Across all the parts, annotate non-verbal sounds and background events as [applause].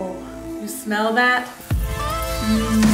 Oh, you smell that? Mm.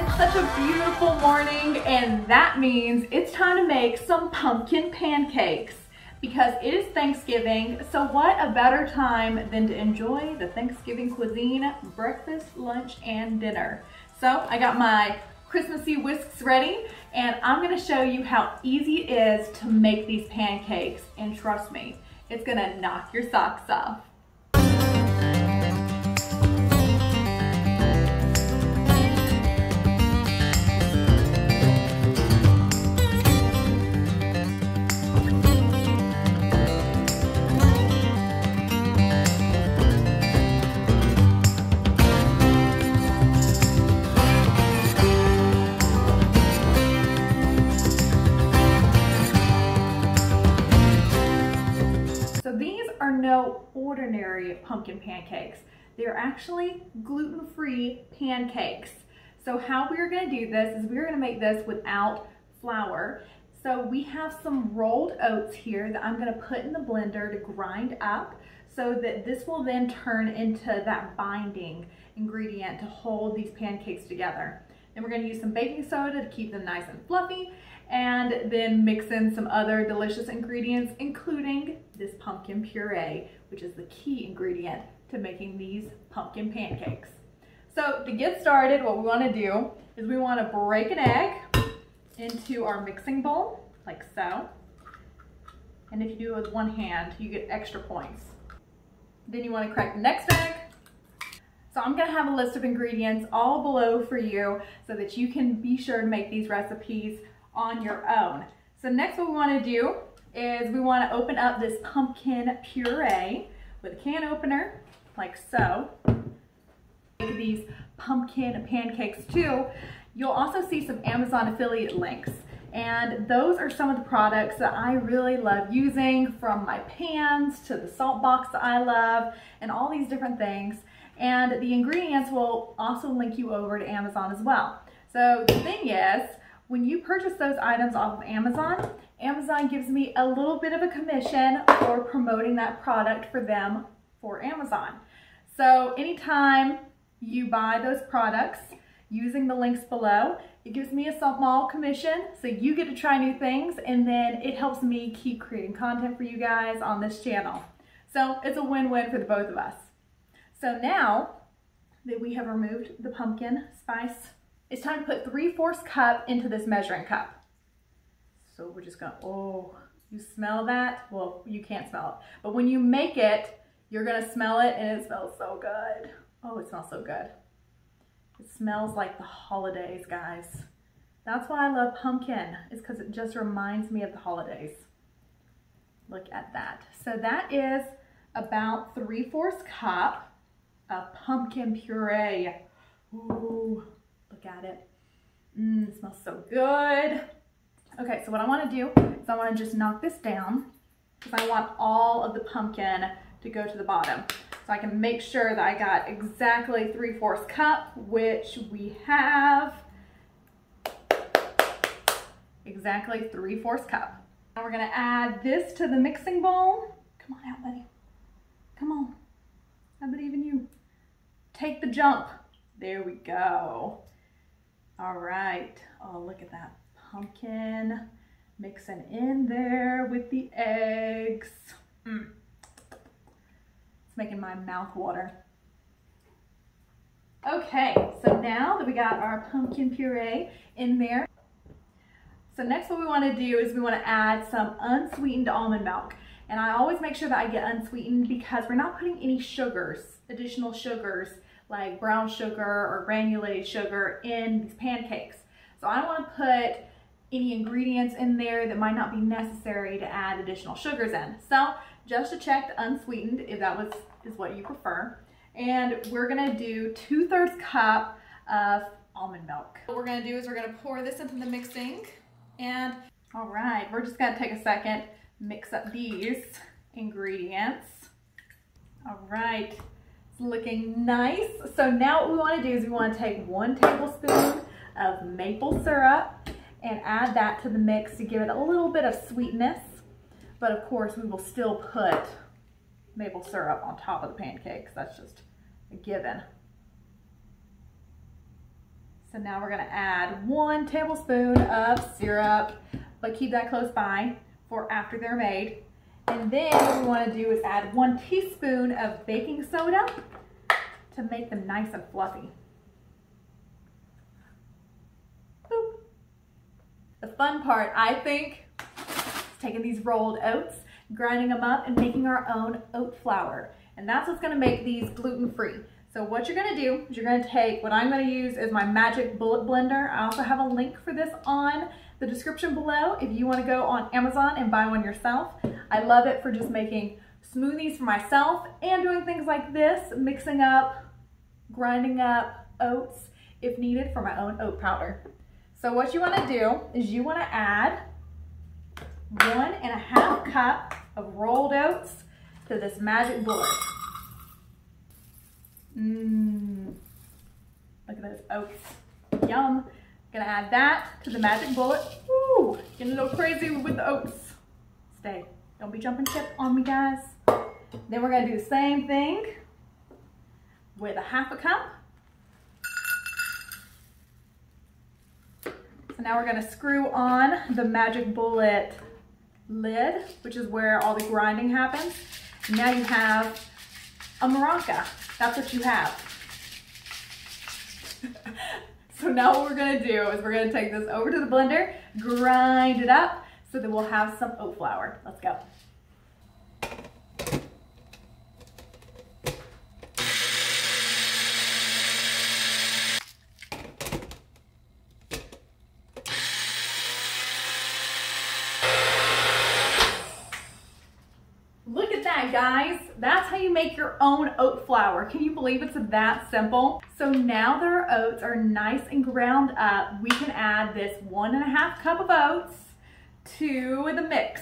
It's such a beautiful morning and that means it's time to make some pumpkin pancakes because it is Thanksgiving, so what a better time than to enjoy the Thanksgiving cuisine, breakfast, lunch, and dinner. So I got my Christmassy whisks ready, and I'm gonna show you how easy it is to make these pancakes, and trust me, it's gonna knock your socks off. Pumpkin pancakes. They're actually gluten-free pancakes. So how we're gonna do this is we're gonna make this without flour. So we have some rolled oats here that I'm gonna put in the blender to grind up so that this will then turn into that binding ingredient to hold these pancakes together. Then we're gonna use some baking soda to keep them nice and fluffy and then mix in some other delicious ingredients, including this pumpkin puree, which is the key ingredient to making these pumpkin pancakes. So to get started, what we wanna do is we wanna break an egg into our mixing bowl, like so. And if you do it with one hand, you get extra points. Then you wanna crack the next egg. So I'm gonna have a list of ingredients all below for you so that you can be sure to make these recipes on your own. So next what we wanna do is we wanna open up this pumpkin puree with a can opener, like so. These pumpkin pancakes too. You'll also see some Amazon affiliate links. And those are some of the products that I really love using from my pans to the salt box that I love and all these different things. And the ingredients will also link you over to Amazon as well. So the thing is, when you purchase those items off of Amazon, Amazon gives me a little bit of a commission for promoting that product for them for Amazon. So anytime you buy those products using the links below, it gives me a small commission, so you get to try new things, and then it helps me keep creating content for you guys on this channel. So it's a win-win for the both of us. So now that we have removed the pumpkin spice it's time to put 3 fourths cup into this measuring cup. So we're just gonna, oh, you smell that? Well, you can't smell it. But when you make it, you're gonna smell it and it smells so good. Oh, it smells so good. It smells like the holidays, guys. That's why I love pumpkin, is because it just reminds me of the holidays. Look at that. So that is about 3 fourths cup of pumpkin puree. Ooh. Look at it. Mmm, it smells so good. Okay, so what I wanna do is I wanna just knock this down because I want all of the pumpkin to go to the bottom. So I can make sure that I got exactly 3 fourths cup, which we have exactly 3 fourths cup. Now we're gonna add this to the mixing bowl. Come on out, buddy. Come on. I believe in you. Take the jump. There we go. All right. Oh, look at that pumpkin mixing in there with the eggs. Mm. It's making my mouth water. Okay, so now that we got our pumpkin puree in there, so next what we want to do is we want to add some unsweetened almond milk. And I always make sure that I get unsweetened because we're not putting any sugars, additional sugars like brown sugar or granulated sugar in these pancakes. So I don't want to put any ingredients in there that might not be necessary to add additional sugars in. So just to check the unsweetened if that was is what you prefer. And we're gonna do two thirds cup of almond milk. What we're gonna do is we're gonna pour this into the mixing and all right, we're just gonna take a second, mix up these ingredients. All right, it's looking nice. So now what we wanna do is we wanna take one tablespoon of maple syrup and add that to the mix to give it a little bit of sweetness. but of course we will still put maple syrup on top of the pancakes. That's just a given. So now we're gonna add one tablespoon of syrup, but keep that close by for after they're made. And then what we wanna do is add one teaspoon of baking soda to make them nice and fluffy. Boop. The fun part, I think, is taking these rolled oats, grinding them up, and making our own oat flour. And that's what's gonna make these gluten-free. So what you're gonna do is you're gonna take, what I'm gonna use is my Magic Bullet Blender. I also have a link for this on the description below if you wanna go on Amazon and buy one yourself. I love it for just making smoothies for myself and doing things like this, mixing up, grinding up oats if needed for my own oat powder. So what you wanna do is you wanna add one and a half cup of rolled oats to this Magic Bullet. Mmm. Look at those oats. Yum. Gonna add that to the magic bullet. Woo! Getting a little crazy with the oats. Stay. Don't be jumping ship on me, guys. Then we're gonna do the same thing with a half a cup. So now we're gonna screw on the magic bullet lid, which is where all the grinding happens. Now you have a maraca. That's what you have. [laughs] so now what we're gonna do is we're gonna take this over to the blender, grind it up, so that we'll have some oat flour. Let's go. guys. That's how you make your own oat flour. Can you believe it's that simple? So now that our oats are nice and ground up, we can add this one and a half cup of oats to the mix.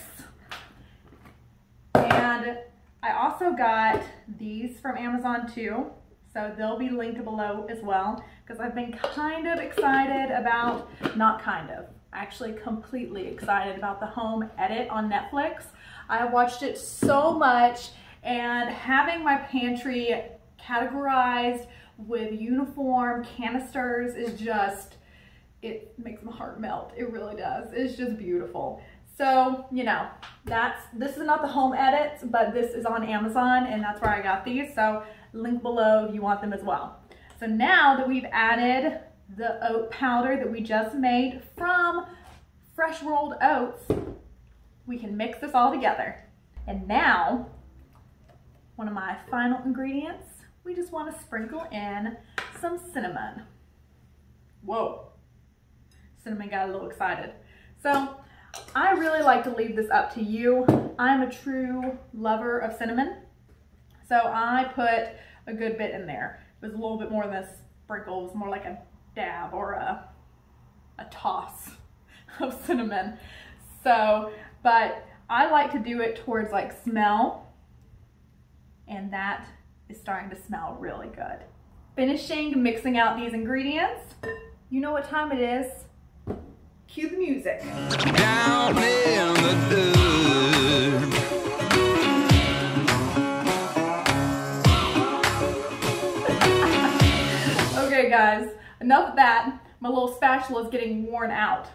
And I also got these from Amazon too. So they'll be linked below as well because I've been kind of excited about, not kind of, actually completely excited about the home edit on Netflix. I watched it so much and having my pantry categorized with uniform canisters is just, it makes my heart melt. It really does. It's just beautiful. So, you know, that's, this is not the home edits, but this is on Amazon and that's where I got these. So link below if you want them as well. So now that we've added the oat powder that we just made from fresh rolled oats, we can mix this all together. And now, one of my final ingredients, we just want to sprinkle in some cinnamon. Whoa, cinnamon got a little excited. So I really like to leave this up to you. I'm a true lover of cinnamon. So I put a good bit in there. It was a little bit more than a sprinkle. It was more like a dab or a, a toss [laughs] of cinnamon. So but I like to do it towards like smell and that is starting to smell really good. Finishing mixing out these ingredients. You know what time it is. Cue the music. Down in the [laughs] okay guys, enough of that. My little spatula is getting worn out.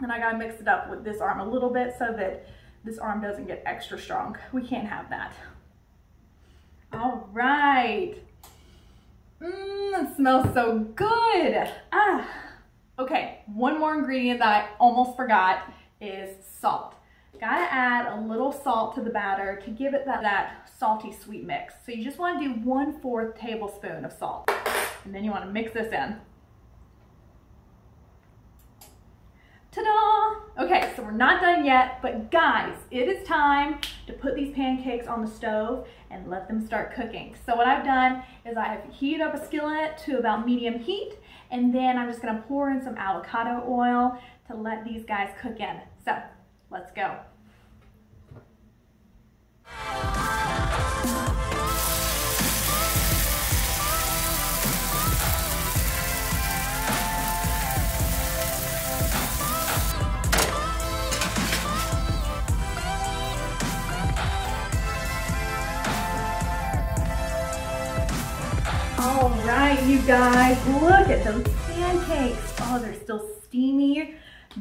And I gotta mix it up with this arm a little bit so that this arm doesn't get extra strong. We can't have that. All right. Mmm, it smells so good. Ah. Okay, one more ingredient that I almost forgot is salt. Gotta add a little salt to the batter to give it that, that salty sweet mix. So you just wanna do one fourth tablespoon of salt. And then you wanna mix this in. Ta-da! Okay, so we're not done yet, but guys, it is time to put these pancakes on the stove and let them start cooking. So what I've done is I have heated up a skillet to about medium heat, and then I'm just gonna pour in some avocado oil to let these guys cook in. So, let's go. All right, you guys, look at those pancakes. Oh, they're still steamy.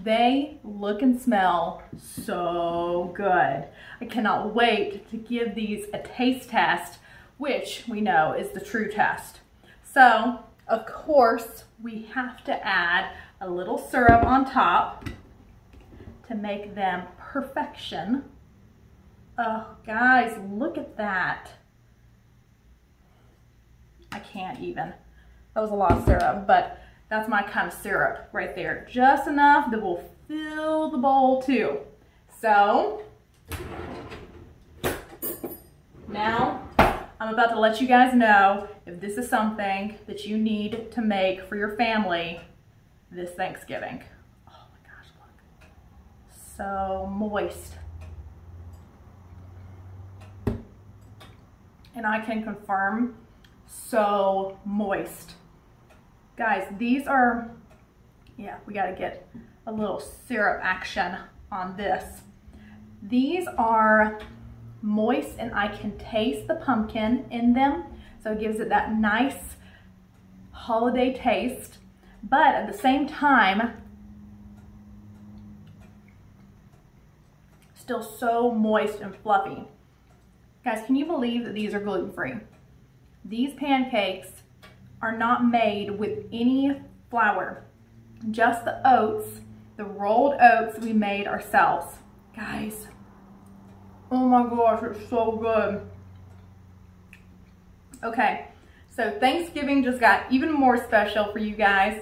They look and smell so good. I cannot wait to give these a taste test, which we know is the true test. So, of course, we have to add a little syrup on top to make them perfection. Oh, guys, look at that. I can't even. That was a lot of syrup, but that's my kind of syrup right there. Just enough that will fill the bowl too. So, now I'm about to let you guys know if this is something that you need to make for your family this Thanksgiving. Oh my gosh, look. So moist. And I can confirm, so moist. Guys, these are, yeah, we gotta get a little syrup action on this. These are moist and I can taste the pumpkin in them. So it gives it that nice holiday taste. But at the same time, still so moist and fluffy. Guys, can you believe that these are gluten-free? These pancakes are not made with any flour, just the oats, the rolled oats we made ourselves. Guys, oh my gosh, it's so good. Okay, so Thanksgiving just got even more special for you guys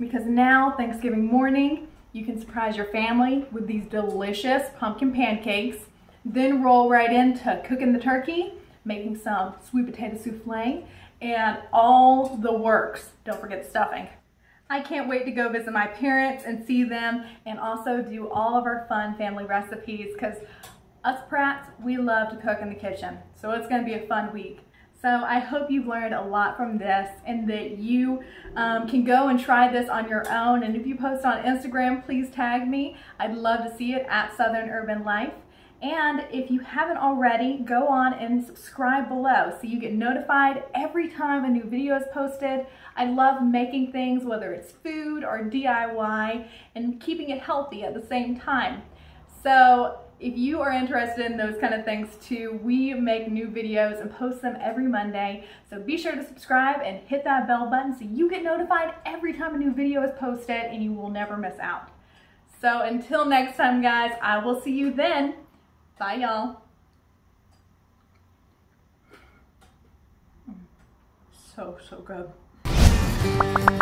because now Thanksgiving morning, you can surprise your family with these delicious pumpkin pancakes, then roll right into cooking the turkey, making some sweet potato souffle, and all the works. Don't forget stuffing. I can't wait to go visit my parents and see them and also do all of our fun family recipes because us Pratts, we love to cook in the kitchen. So it's gonna be a fun week. So I hope you've learned a lot from this and that you um, can go and try this on your own. And if you post on Instagram, please tag me. I'd love to see it at Southern Urban Life. And if you haven't already, go on and subscribe below so you get notified every time a new video is posted. I love making things, whether it's food or DIY, and keeping it healthy at the same time. So if you are interested in those kind of things too, we make new videos and post them every Monday. So be sure to subscribe and hit that bell button so you get notified every time a new video is posted and you will never miss out. So until next time, guys, I will see you then. Bye, y'all. So, so good.